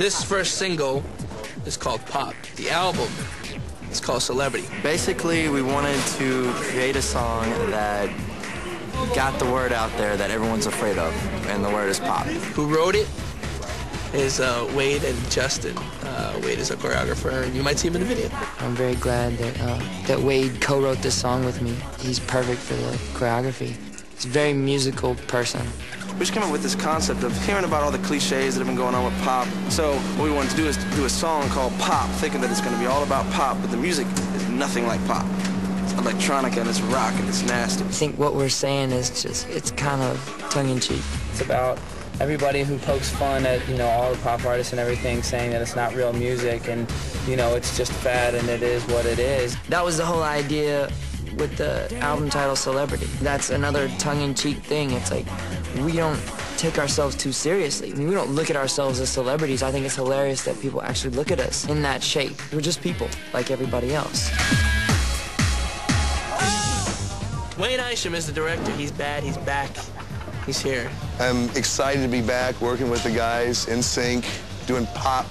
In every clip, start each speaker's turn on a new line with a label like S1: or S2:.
S1: This first single is called Pop. The album is called Celebrity.
S2: Basically, we wanted to create a song that got the word out there that everyone's afraid of, and the word is pop.
S1: Who wrote it is uh, Wade and Justin. Uh, Wade is a choreographer, and you might see him in the video.
S3: I'm very glad that uh, that Wade co-wrote this song with me. He's perfect for the choreography. He's a very musical person.
S4: We just came up with this concept of hearing about all the cliches that have been going on with pop. So what we wanted to do is to do a song called Pop, thinking that it's going to be all about pop, but the music is nothing like pop. It's electronic and it's rock and it's nasty.
S3: I think what we're saying is just, it's kind of tongue-in-cheek.
S5: It's about everybody who pokes fun at, you know, all the pop artists and everything, saying that it's not real music and, you know, it's just fad and it is what it is.
S3: That was the whole idea with the album title Celebrity. That's another tongue-in-cheek thing. It's like, we don't take ourselves too seriously. I mean, we don't look at ourselves as celebrities. I think it's hilarious that people actually look at us in that shape. We're just people, like everybody else.
S1: Wayne Isham is the director. He's bad. He's back. He's here.
S6: I'm excited to be back working with the guys NSYNC, doing pop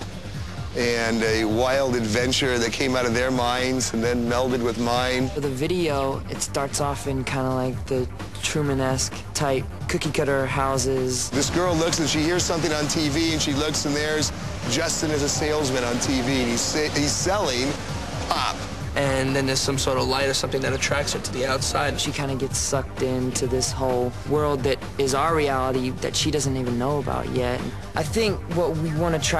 S6: and a wild adventure that came out of their minds and then melded with mine.
S3: For the video, it starts off in kind of like the Truman-esque type cookie cutter houses.
S6: This girl looks and she hears something on TV and she looks and there's Justin as a salesman on TV and he's, he's selling pop.
S1: And then there's some sort of light or something that attracts her to the outside.
S3: She kind of gets sucked into this whole world that is our reality that she doesn't even know about yet. I think what we want to try